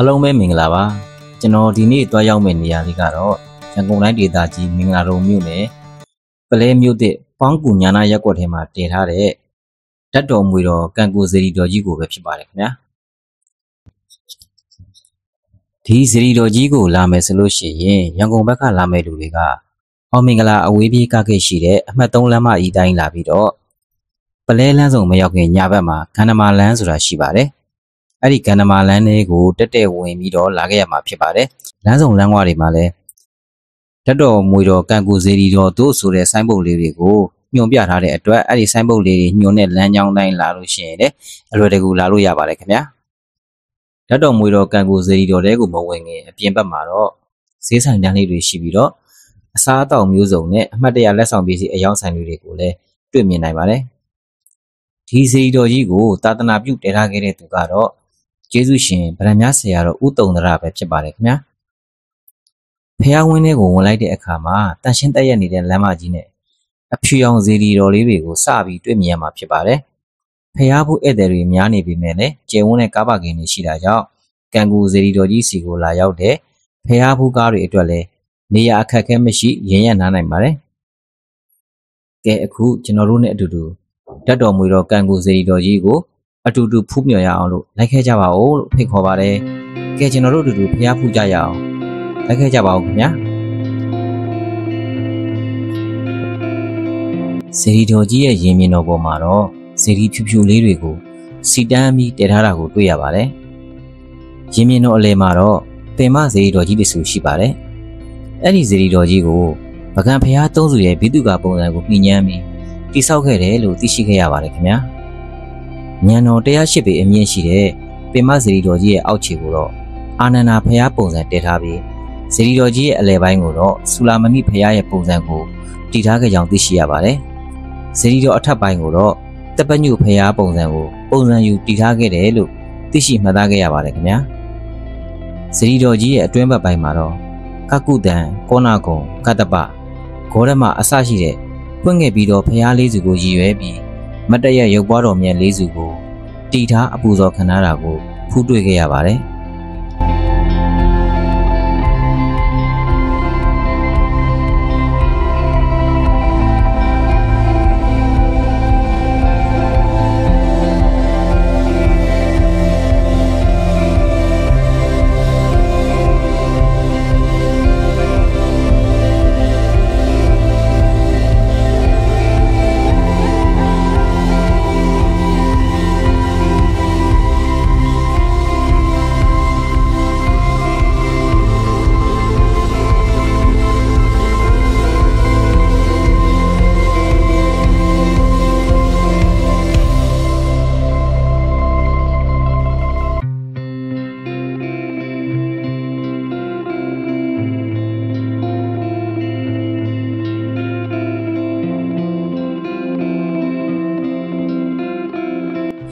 အားလုံးပဲမင်္ဂလာပါကျွန်တော်ဒီနေ့တွားရောက်မယ့်နေရာလေးကတော့ရန်ကုန်တိုင်းဒေသကြီးမင်္ဂလာတုံမြို့နယ်ပလဲမြို့တဲ့ပေါင်းကူညာနာရက်ကွက်ထဲမှာတည်ထားတဲ့ဓာတ်တော်မွေတော်ကံကိုစေရီတော်ကြီးကိုပဲဖြစ်ပါတယ်ခင်ဗျာဒီစေရီတော်ကြီးကိုလာမယ်ဆိုလို့ရှိရင်ရန်ကုန်ဘက်ကလာမယ့်လူတွေကအောင်မင်္ဂလာအဝေးပြေးကခဲ့ရှိတဲ့အမှတ်3လမ်းမအီတိုင်းလာပြီးတော့ပလဲလမ်းဆောင်မရောက်ခင်ညာဘက်မှာခန္ဓမာလမ်းဆိုတာရှိပါတယ် အဲ့ဒီကန္နမာလမ်းလေးကိုတက်တက်ဝင်ပြီးတော့လာခဲ့ရမှာဖြစ်ပါတယ်။လမ်းဆောင်လမ်းဝတွေမှာလည်းဓာတ်တော်မွေတော်ကံကူစေရီတော်တို့ဆိုတဲ့ဆိုင်းပုတ်လေးတွေကိုညွန်ပြထားတဲ့အတွက်အဲ့ဒီဆိုင်းပုတ်လေးတွေညွန်တဲ့လမ်းကြောင်းတိုင်းလာလို့ရှိရင်လည်းအလွယ်တကူလာလို့ရပါတယ်ခင်ဗျာ။ဓာတ်တော်မွေတော်ကံကူစေရီတော်တဲကိုမဝင်ခင်အပြင်ဘက်မှာတော့ဈေးဆိုင်တန်းလေးတွေရှိပြီးတော့အစားအသောက်မျိုးစုံနဲ့အမှတ်တရလက်ဆောင်ပစ္စည်းအယောင်ဆိုင်တွေကိုလည်းတွေ့မြင်နိုင်ပါတယ်။ဒီစေရီတော်ကြီးကိုသာသနာပြုတည်ထားခဲ့တဲ့သူကတော့ ကျေးဇူးရှင်ဗရမ ्या ဆရာတော်ဦးတုံဒရပဲဖြစ်ပါတယ်ခင်ဗျာဖះဝင်းလေးကိုဝင်လိုက်တဲ့အခါမှာတန်ရှင်းတက်ရက်နေတဲ့လမ်းမကြီးနဲ့အဖြူရောင်ဇီဒီတော်လေးတွေကိုစပြီးတွေ့မြင်ရမှာဖြစ်ပါတယ်ဖះဘူးဧည့်သည်တွေများနေပြီမဲ့လည်းကျေဝန်းတဲ့ကားပါကင်တွေရှိတာကြောင့်ကံကူဇီဒီတော်ကြီးစီကိုလာရောက်တဲ့ဖះဘူးကားတွေအတွက်လည်းနေရာအခက်အခဲမရှိရင်းရနားနိုင်ပါတယ်ကဲအခုကျွန်တော်တို့နဲ့အတူတူဓာတ်တော်မွေတော်ကံကူဇီဒီတော်ကြီးကို အတူတူဖူးမြော်ရအောင်လို့လိုက်ခဲ့ကြပါဦးလို့ဖိတ်ခေါ်ပါတယ်။ကဲကျွန်တော်တို့အတူတူဖျားဖူးကြရအောင်လိုက်ခဲ့ကြပါဦးခင်ဗျာ။စေရီတော်ကြီးရဲ့ရင်မြင်တော်ပေါ်မှာတော့စေရီဖြူဖြူလေးတွေကိုစီတန်းပြီးတည်ထားတာကိုတွေ့ရပါတယ်။ရင်မြင်တော်အလယ်မှာတော့ပင်မစေရီတော်ကြီးတဆူရှိပါတယ်။အဲ့ဒီစေရီတော်ကြီးကိုပကံဖျားသုံးစုရဲ့ဘိတုကာပုံစံကိုပြညမ်းပြီးတိဆောက်ခဲ့တယ်လို့သိရှိခဲ့ရပါတယ်ခင်ဗျာ။ ညံတော်108ပေအမြင့်ရှိတဲ့ပင်မဇရီတော်ကြီးရဲ့အောက်ခြေကိုတော့အာနန္ဒာဖျားပုံစံတည်ထားပြီးဇရီတော်ကြီးရဲ့အလယ်ပိုင်းကိုတော့ဆူလာမဏိဖျားရဲ့ပုံစံကိုတည်ထားခဲ့ကြောင်းသိရှိရပါတယ်။ဇရီတော်အထက်ပိုင်းကိုတော့တပညုဖျားပုံစံကိုပုံစံယူတည်ထားခဲ့တယ်လို့သိရှိမှတ်သားခဲ့ရပါတယ်ခင်ဗျာ။ဇရီတော်ကြီးရဲ့အတွင်းဘက်ပိုင်းမှာတော့ကကုတန်ကောနာကုံကတ္တပဂေါရမအစရှိတဲ့ပွင့်ခဲ့ပြီးတော့ဖျားလေးစုကိုရည်ရွယ်ပြီးမတ်တရရုပ်ပွားတော်မြတ်လေးစုကို တီထားအပူဇော်ခံရတာကိုဖူးတွေ့ခဲ့ရပါတယ်။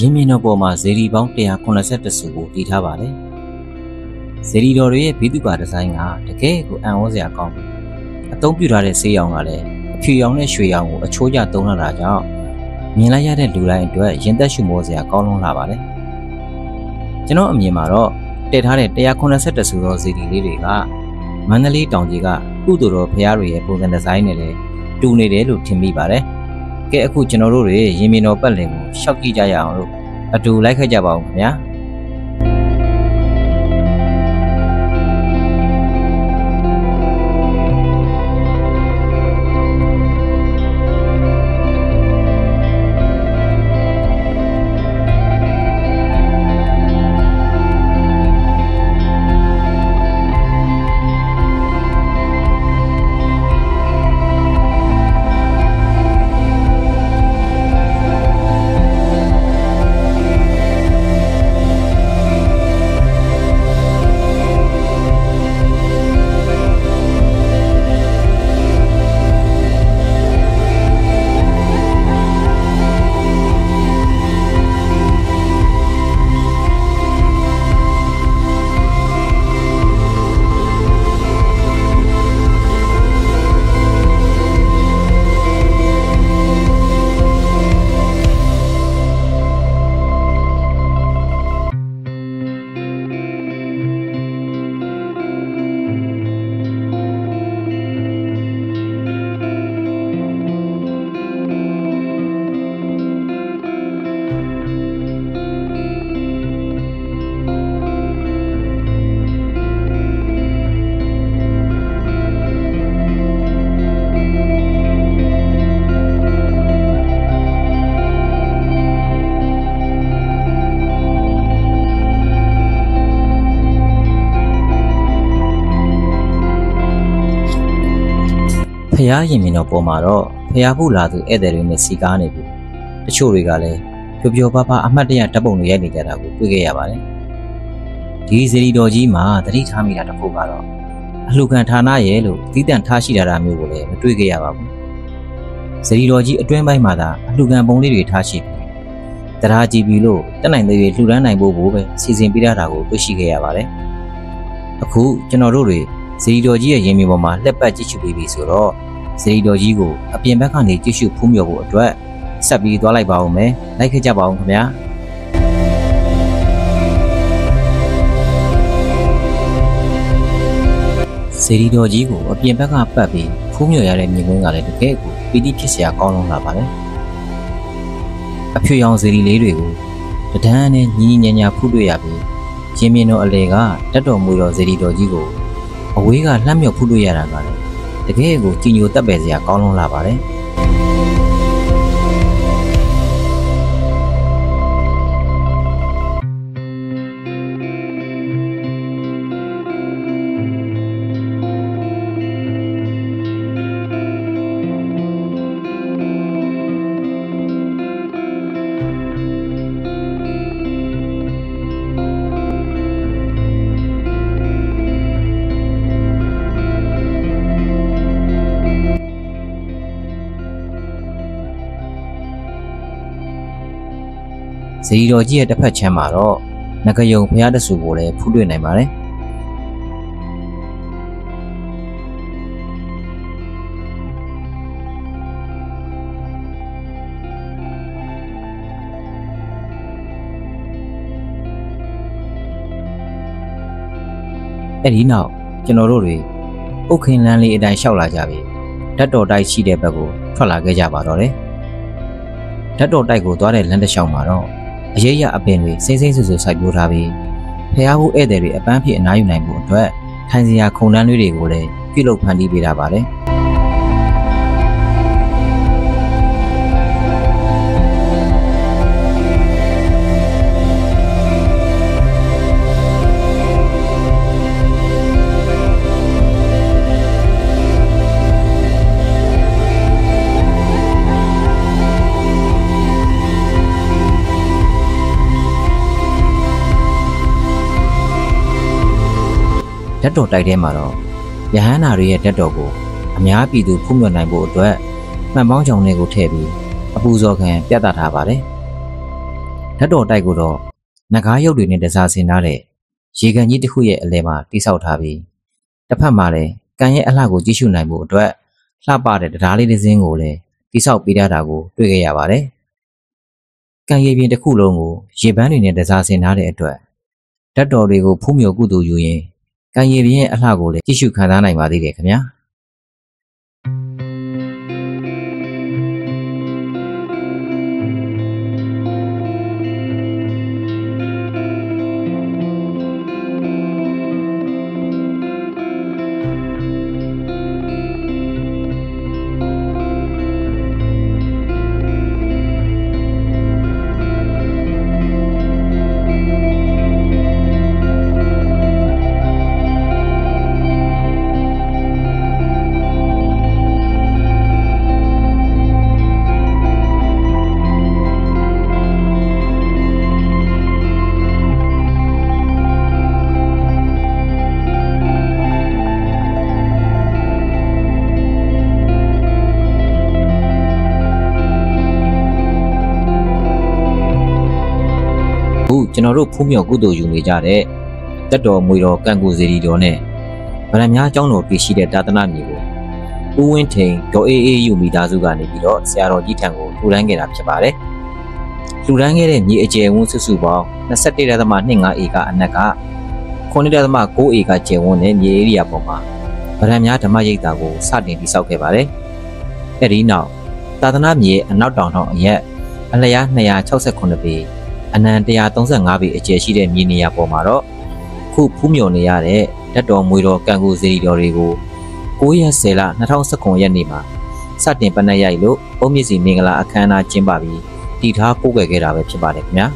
ရင်းမြစ်တော်ပေါ်မှာဇေဒီပေါင်း182စုကိုတည်ထားပါတယ်။ဇေဒီတော်တွေရဲ့ဘိတုပါဒီဇိုင်းကတကယ်ကိုအံ့ဩစရာကောင်းတယ်။အသုံးပြုထားတဲ့ဆေးရောင်ကလည်းအဖြူရောင်နဲ့ရွှေရောင်ကိုအချိုးကျသုံးလာတာကြောင့်မြင်လိုက်ရတဲ့လူတိုင်းအတွက်ရင်သက်ရှုမောစရာကောင်းလွန်းလာပါတယ်။ကျွန်တော်အမြင်မှာတော့တည်ထားတဲ့182စုသောဇေဒီလေးတွေကမန္တလေးတောင်ကြီးကကုသိုလ်တော်ဖရားတွေရဲ့ပုံစံဒီဇိုင်းနဲ့လည်းတူနေတယ်လို့ထင်မိပါတယ်။ ကဲအခုကျွန်တော်တို့တွေရင်မင်တော်ပတ်လည်ကိုရှောက်ကြည့်ကြရအောင်လို့အတူလိုက်ခဲ့ကြပါဦးခင်ဗျာះ ရင်မြင်တော်ပေါ်မှာတော့ဖះဖို့လာသူဧည့်သည်တွေနဲ့စီကားနေပြီတချို့တွေကလည်းပျော်ပျော်ပါပါအမှတ်တရဓာတ်ပုံတွေရိုက်နေကြတာကိုတွေ့ခဲ့ရပါတယ်ဒီဇရီတော်ကြီးမှာတတိထားမိတာတစ်ခုကတော့အလှခံဌာနရဲ့လို့သီးတန့်ထားရှိတာတာမျိုးကိုလည်းမတွေ့ခဲ့ရပါဘူးဇရီတော်ကြီးအတွင်းပိုင်းမှာသာအလှခံပုံလေးတွေထားရှိပြီးတရားကြည့်ပြီးလို့တက်နိုင်တဲ့လှူဒန်းနိုင်ဖို့ကိုပဲစီစဉ်ပေးတာကိုတွေ့ရှိခဲ့ရပါတယ်အခုကျွန်တော်တို့တွေဇရီတော်ကြီးရဲ့ရင်မြေပေါ်မှာလက်ပတ်ကြည့်ရှုပြီးပြီဆိုတော့ ဇရီတော်ကြီးကိုအပြင်ဘက်ကနေကြည့်ရှုဖူးမြော်ဖို့အတွက်ဆက်ပြီးသွားလိုက်ပါဦးမယ်လိုက်ခဲ့ကြပါဦးခင်ဗျာစေရီတော်ကြီးကိုအပြင်ဘက်ကပတ်ပြီးဖူးမြော်ရတဲ့မြင်ကွင်းကလည်းတကယ်ကိုပီတိဖြစ်စရာကောင်းလုံးလာပါလေအဖြူရောင်စေရီလေးတွေကိုတဒန်းနဲ့ညီညီညာညာဖူးတွေ့ရပြီးရင်းမြင်တော်အလေကတက်တော်မူတော်စေရီတော်ကြီးကိုအဝေးကလှမ်းမြော်ဖူးတွေ့ရတာကလည်း တကယ်ကိုကြည်ညိုတက်ပယ်စရာကောင်းလုံးလာပါတယ် ဇီတော်ကြီးရဲ့တစ်ဖက်ချမ်းမှာတော့ငကယုံဖျားတဆူကိုလည်းဖူးတွေ့နိုင်ပါတယ်အဲ့ဒီနောက်ကျွန်တော်တို့တွေဥက္ခင်လန်းလေးအတိုင်းလျှောက်လာကြပြီဓာတ်တော်တိုက်ရှိတဲ့ဘက်ကိုထွက်လာခဲ့ကြပါတော့တယ်ဓာတ်တော်တိုက်ကိုသွားတဲ့လမ်းတစ်လျှောက်မှာတော့ အရေးရအပင်တွေစိမ့်စိမ့်ဆူဆူစိုက်ပျိုးထားပြီးဖျားဖို့ဧည့်သည်တွေအပန်းဖြင့်အနားယူနိုင်ဖို့အတွက်ထိုင်စရာခုံတန်းလေးတွေကိုလည်းပြုလုပ်ဖန်တီးပေးတာပါတ ဓာတ်တော်တိုက်ထဲမှာတော့ယဟန္တာတွေရဲ့ဓာတ်တော်ကိုအများပြည်သူဖုံးမြနိုင်ဖို့အတွက်မှန်ပေါင်းချောင်တွေကိုထည့်ပြီးအပူဇော်ခံပြသထားပါတယ်ဓာတ်တော်တိုက်ကိုတော့ငကားရုပ်တွေနဲ့တစားဆင်ထားတဲ့ရေကန်ကြီးတစ်ခုရဲ့အလဲမှာတိဆောက်ထားပြီးတစ်ဖက်မှာလည်းကန်ရဲ့အလှကိုကြည့်ရှုနိုင်ဖို့အတွက်လှပတဲ့တရားလေးတစ်စင်းကိုလည်းတိဆောက်ပေးထားတာကိုတွေ့ခဲ့ရပါတယ်ကန်ရည်ပြင်တစ်ခုလုံးကိုရေပန်းတွေနဲ့တစားဆင်ထားတဲ့အတွက်ဓာတ်တော်တွေကိုဖုံးမြော်ကုသိုလ်ယူရင် ကံရည်ပြင်းရဲ့အလှကိုလည်းကြည့်ရှုခံစားနိုင်ပါသေးတယ်ခင်ဗျာ တော်တို့ဖူးမြော်ကုသိုလ်ယူနေကြတဲ့တက်တော်မွေတော်ကံကိုစီရီတော်နဲ့ဗရမများအကြောင်းတော်ပြရှိတဲ့တာသနာမြေကိုဦးဝင်းထိန်ဒေါ်အေးအေးယူမိသားစုကနေပြီးတော့ဆရာတော်ကြီးထံကိုထူတန်းခဲ့တာဖြစ်ပါတယ်။ထူတန်းခဲ့တဲ့မြေအကျယ်ဝန်းစုစုပေါင်း21.25ဧကအနက်က9.9ဧကကျယ်ဝန်းတဲ့မြေဧရိယာပေါ်မှာဗရမများဓမ္မရိပ်သာကိုစတင်တည်ဆောက်ခဲ့ပါတယ်။အဲဒီနောက်သာသနာမြေအနောက်တောင်ထောင်အရက်အလျား268ပေ အနံ135ပေအကျယ်ရှိတဲ့မြေနေရာပေါ်မှာတော့ခုဖူးမြော်နေရတဲ့ဓာတ်တော်မွေတော်ကံကိုစေတီတော်တွေကို9ရက်10လ2019ရက်နေ့မှာစတင်ပနက်ရိုက်လို့အုံးမြင့်စီမင်္ဂလာအခမ်းအနားကျင်းပပြီးတည်ထားပို့ွယ်ခဲ့တာပဲဖြစ်ပါတယ်ခင်ဗျာ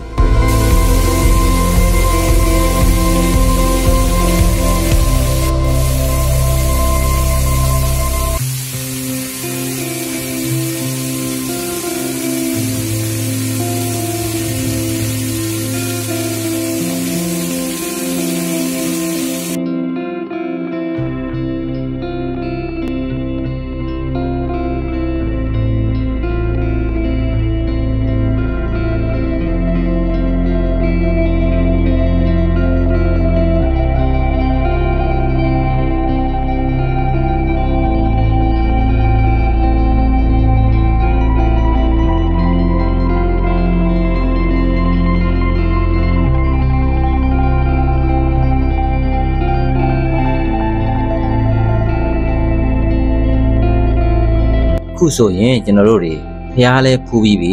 အခုဆိုရင်ကျွန်တော်တို့တွေဖះလဲဖူးပြီးပြီ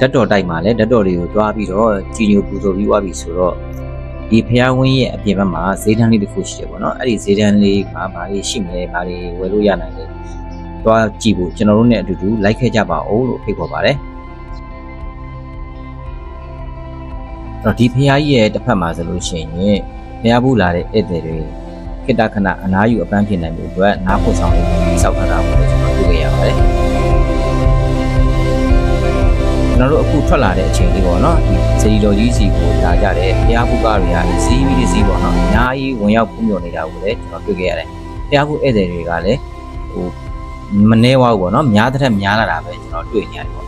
ဓာတ်တော်တိုက်မှာလဲဓာတ်တော်တွေကိုတွားပြီးတော့ကြည်ညိုပူဇော်ပြီးွားပြီဆိုတော့ဒီဖះဝင်းရဲ့အပြင်ဘက်မှာဈေးတန်းလေးတစ်ခုရှိတယ်ပေါ့နော်အဲ့ဒီဈေးတန်းလေးကဘာလေးရှိမလဲဘာလေးဝယ်လို့ရနိုင်လဲတွားကြည့်ဖို့ကျွန်တော်တို့နဲ့အတူတူလိုက်ခဲ့ကြပါဦးလို့ဖိတ်ခေါ်ပါတယ်တော့ဒီဖះကြီးရဲ့တစ်ဖက်မှာဆိုလို့ရှိရင်ဖះဘူးလာတဲ့ဧည့်သည်တွေခိတ္တခဏအနားယူအပန်းဖြစ်နိုင်မှုအတွက်နားဖို့ဆောင်လေးစောက်ထားတာကိုလည်းကျွန်တော်တွေ့ခဲ့ရ ပါတယ်ကျွန်တော်တို့အခုထွက်လာတဲ့အချိန်လေးပေါ့နော်ဒီစရီတော်ကြီးစီကိုလာကြတဲ့ဖះဘူးကားတွေကစီးပြီးစီးပေါ့နော်အများကြီးဝင်ရောက်ပုံမြင်နေတာကိုလည်းကျွန်တော်တွေ့ခဲ့ရတယ်ဖះဘူးဧည့်သည်တွေကလည်းဟိုမနှဲဝါဘူးပေါ့နော်များတဲ့ထက်များလာတာပဲကျွန်တော်တွေ့နေရတယ်ပေါ့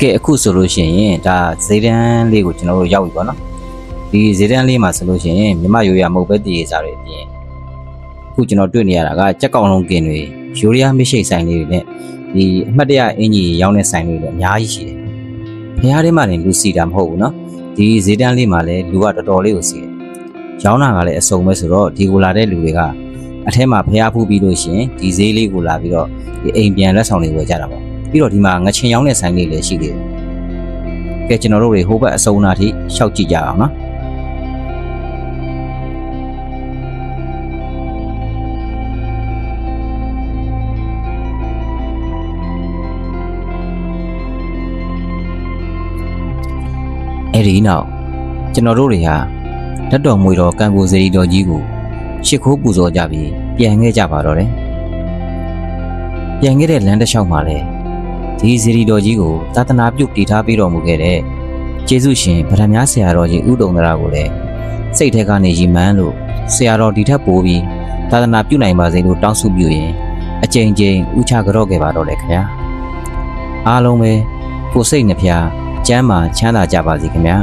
ကဲအခုဆိုလို့ရှိရင်ဒါဇေဒန်လေးကိုကျွန်တော်တို့ရောက်ပြီပေါ့နော်ဒီဇေဒန်လေးမှာဆိုလို့ရှိရင်မြမရိုးရမဟုတ်ပဲတည်ရစားတွေအပြင်အခုကျွန်တော်တွေ့နေရတာကကြက်ကောင်လုံးကင်တွေ ယူရီးယားမရှိတ်ဆိုင်လေးတွေနဲ့ဒီအမှတ်တရအင်ကြီးရောင်းတဲ့ဆိုင်လေးတွေအများကြီးရှိတယ်ဖះထဲမှာနေလူစီတာမဟုတ်ဘူးနော်ဒီဇေဒန်လေးမှာလည်းလူကတော်တော်လေးကိုစီတယ်ရောင်းတာကလည်းအစုံပဲဆိုတော့ဒီကိုလာတဲ့လူတွေကအထဲမှာဖះဖူးပြီးလို့ရှိရင်ဒီဈေးလေးကိုလာပြီးတော့ဒီအိမ်ပြန်လက်ဆောင်တွေဝယ်ကြတာပေါ့ပြီးတော့ဒီမှာငချင်ရောင်းတဲ့ဆိုင်လေးလည်းရှိသေးတယ်ကဲကျွန်တော်တို့တွေဟိုဘက်အစုံနာထိရှောက်ကြည့်ကြအောင်နော် အဲ့ဒီနောက်ကျွန်တော်တို့တွေဟာဓာတ်တော်မွေတော်ကံကိုစေရီတော်ကြီးကိုရှ िख ိုးပူဇော်ကြပြီးပြန်ခဲ့ကြပါတော့တယ်ပြန်ခဲ့တဲ့လမ်းတစ်လျှောက်မှာလဲဒီစေရီတော်ကြီးကိုသာသနာပြုတည်ထားပြီးတော်မူခဲ့တဲ့ကျေးဇူးရှင်ဗရမ ्या ဆရာတော်ကြီးဥဒုံဒရာကိုလည်းစိတ်ထဲကနေရီမန်းလို့ဆရာတော်ဒီထက်ပိုပြီးသာသနာပြုနိုင်ပါစေလို့တောင်းဆုပြုရင်အကြိမ်ကြိမ်ဥချကြော့ခဲ့ပါတော့လေခင်ဗျာအားလုံးပဲကိုယ်စိတ်နှဖျား ကျမ်းမာချမ်းသာကြပါစေခင်ဗျာ